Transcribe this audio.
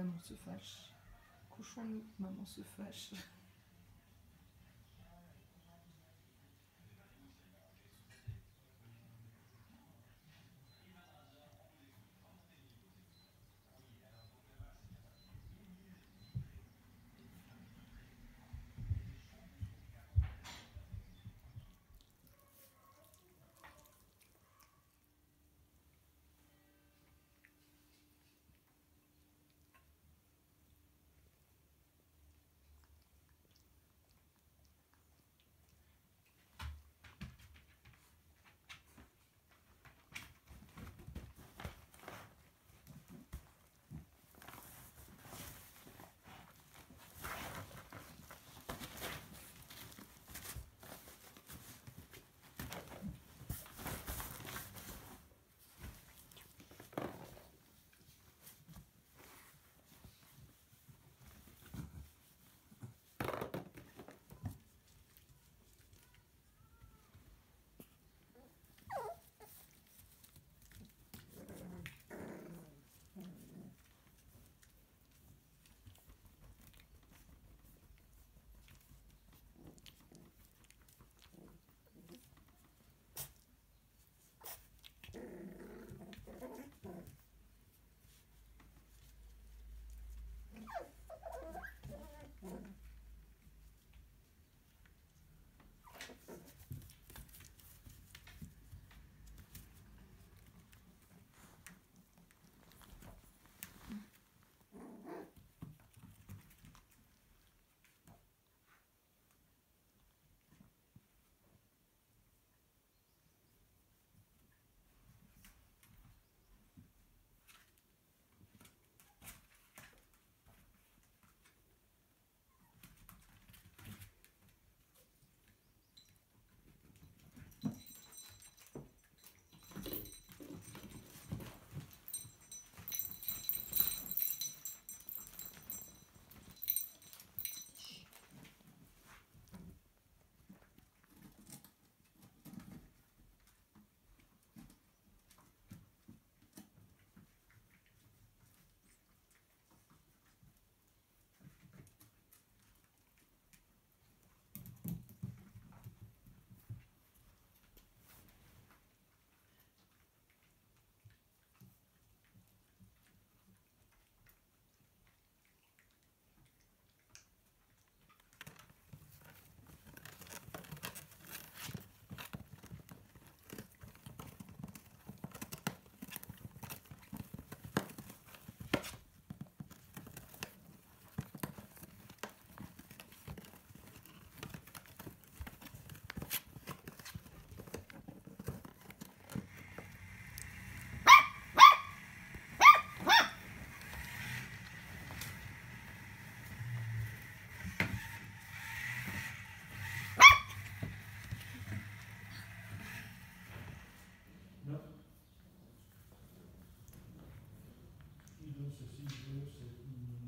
Maman se fâche. Couchons-nous, maman se fâche. Dieu, ceci, Dieu, ceci.